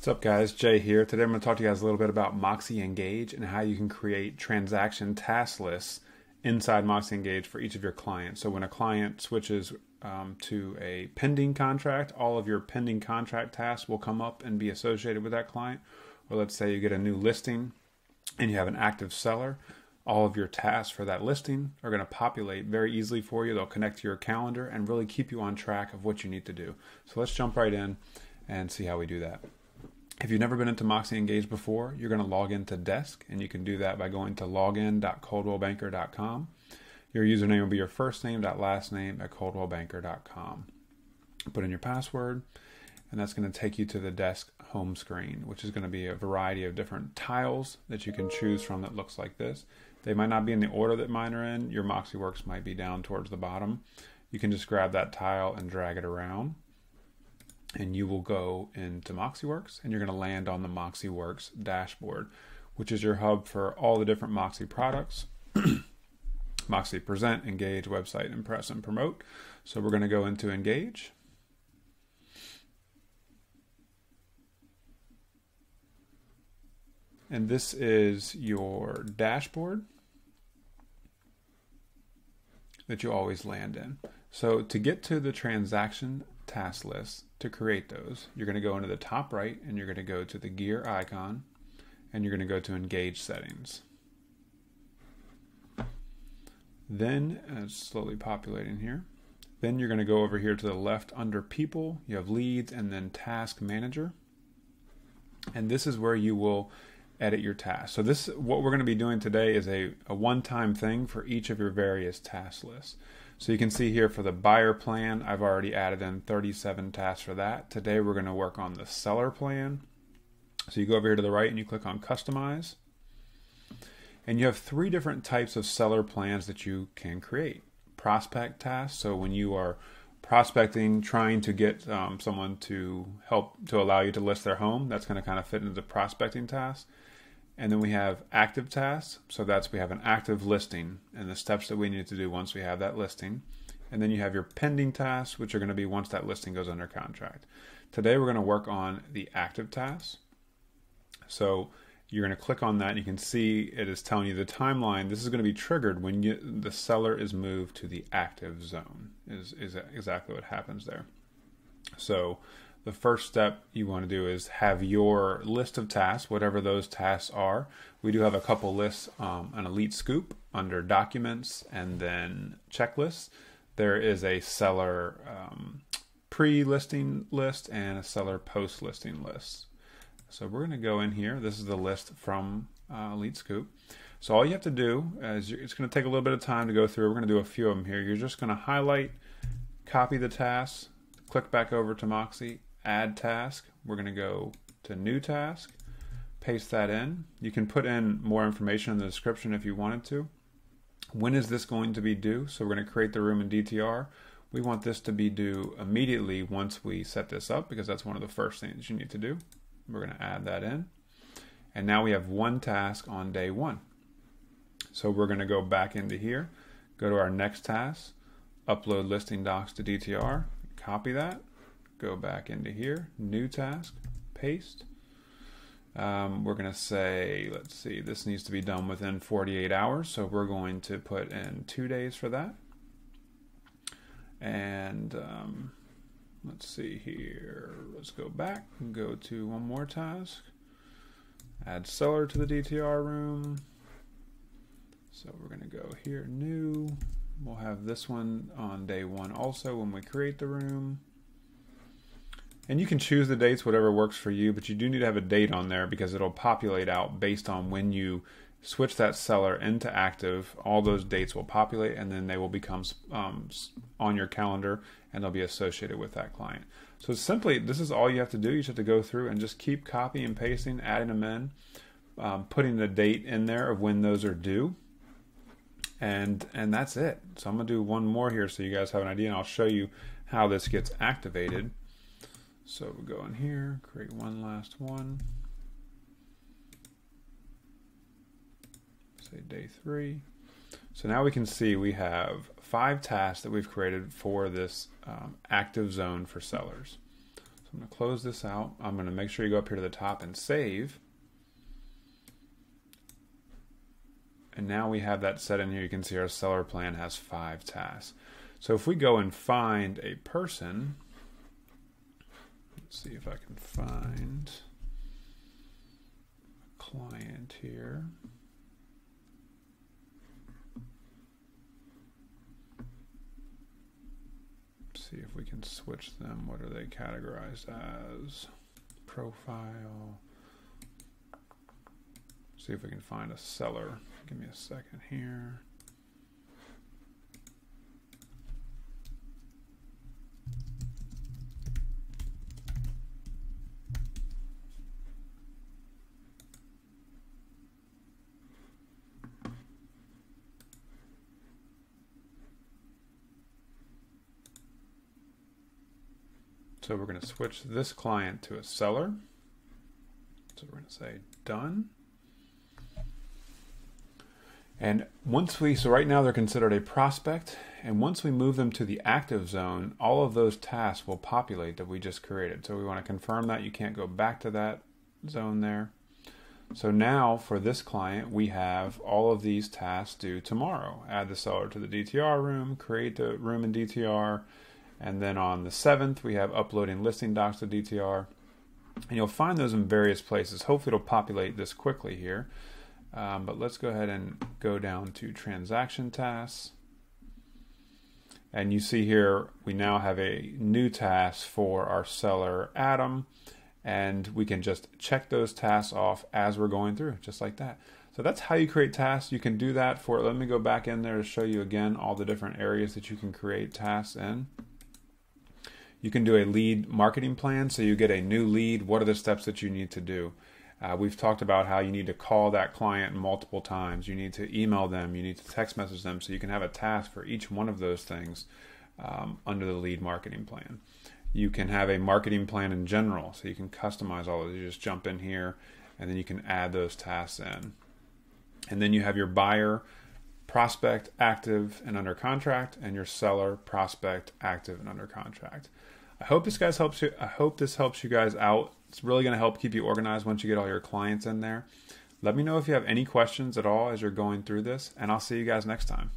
What's up guys, Jay here. Today I'm going to talk to you guys a little bit about MoxiEngage and how you can create transaction task lists inside MoxiEngage for each of your clients. So when a client switches um, to a pending contract, all of your pending contract tasks will come up and be associated with that client. Or let's say you get a new listing and you have an active seller, all of your tasks for that listing are going to populate very easily for you. They'll connect to your calendar and really keep you on track of what you need to do. So let's jump right in and see how we do that. If you've never been into MoxiEngage before, you're going to log into Desk, and you can do that by going to login.coldwellbanker.com. Your username will be your first name, last name at coldwellbanker.com. Put in your password, and that's going to take you to the desk home screen, which is going to be a variety of different tiles that you can choose from that looks like this. They might not be in the order that mine are in. Your MoxiWorks might be down towards the bottom. You can just grab that tile and drag it around and you will go into MoxiWorks and you're going to land on the MoxiWorks dashboard, which is your hub for all the different Moxi products. Moxi Present, Engage, Website, Impress, and Promote. So we're going to go into Engage. And this is your dashboard that you always land in. So to get to the transaction task list, to create those, you're going to go into the top right and you're going to go to the gear icon and you're going to go to engage settings. Then, uh, it's slowly populating here. Then you're going to go over here to the left under people. You have leads and then task manager. And this is where you will edit your tasks. So this, what we're going to be doing today is a, a one-time thing for each of your various task lists. So you can see here for the buyer plan, I've already added in 37 tasks for that. Today we're going to work on the seller plan. So you go over here to the right and you click on customize. And you have three different types of seller plans that you can create. Prospect tasks, so when you are prospecting, trying to get um, someone to help to allow you to list their home, that's going to kind of fit into the prospecting task. And then we have active tasks. So that's we have an active listing and the steps that we need to do once we have that listing. And then you have your pending tasks, which are going to be once that listing goes under contract. Today we're going to work on the active tasks. So you're going to click on that you can see it is telling you the timeline. This is going to be triggered when you, the seller is moved to the active zone is, is exactly what happens there. So the first step you want to do is have your list of tasks, whatever those tasks are. We do have a couple lists, um, an elite scoop under documents and then checklists. There is a seller um, pre-listing list and a seller post-listing list. So we're going to go in here. This is the list from uh, Elite Scoop. So all you have to do is it's going to take a little bit of time to go through. We're going to do a few of them here. You're just going to highlight, copy the tasks, click back over to Moxi, add task. We're going to go to new task, paste that in. You can put in more information in the description if you wanted to. When is this going to be due? So we're going to create the room in DTR. We want this to be due immediately once we set this up because that's one of the first things you need to do. We're going to add that in. And now we have one task on day one. So we're going to go back into here, go to our next task, upload listing docs to DTR, copy that, go back into here, new task, paste. Um, we're going to say, let's see, this needs to be done within 48 hours, so we're going to put in two days for that. And um, let's see here, let's go back and go to one more task. Add seller to the DTR room. So we're going to go here, new. We'll have this one on day one also when we create the room. And you can choose the dates, whatever works for you, but you do need to have a date on there because it'll populate out based on when you switch that seller into active. All those dates will populate and then they will become um, on your calendar and they'll be associated with that client. So simply, this is all you have to do. You just have to go through and just keep copying and pasting, adding them in, um, putting the date in there of when those are due. And, and that's it. So I'm to do one more here so you guys have an idea and I'll show you how this gets activated. So we go in here, create one last one. Say day three. So now we can see we have five tasks that we've created for this um, active zone for sellers. So I'm going to close this out. I'm going to make sure you go up here to the top and save. And now we have that set in here. You can see our seller plan has five tasks. So if we go and find a person, see if I can find a client here. see if we can switch them. What are they categorized as? Profile. See if we can find a seller. Give me a second here. So we're going to switch this client to a seller. So we're going to say done. And once we, so right now they're considered a prospect, and once we move them to the active zone, all of those tasks will populate that we just created. So we want to confirm that you can't go back to that zone there. So now for this client, we have all of these tasks due tomorrow. Add the seller to the DTR room, create the room in DTR, and then on the 7th, we have uploading listing docs to DTR. And you'll find those in various places. Hopefully, it'll populate this quickly here. Um, but let's go ahead and go down to transaction tasks. And you see here, we now have a new task for our seller, Adam. And we can just check those tasks off as we're going through, just like that. So that's how you create tasks. You can do that for, let me go back in there to show you again all the different areas that you can create tasks in. You can do a lead marketing plan. So you get a new lead. What are the steps that you need to do? Uh, we've talked about how you need to call that client multiple times. You need to email them. You need to text message them. So you can have a task for each one of those things um, under the lead marketing plan. You can have a marketing plan in general. So you can customize all of those. You just jump in here and then you can add those tasks in. And then you have your buyer prospect active and under contract and your seller prospect active and under contract. I hope this guys helps you. I hope this helps you guys out. It's really going to help keep you organized once you get all your clients in there. Let me know if you have any questions at all as you're going through this, and I'll see you guys next time.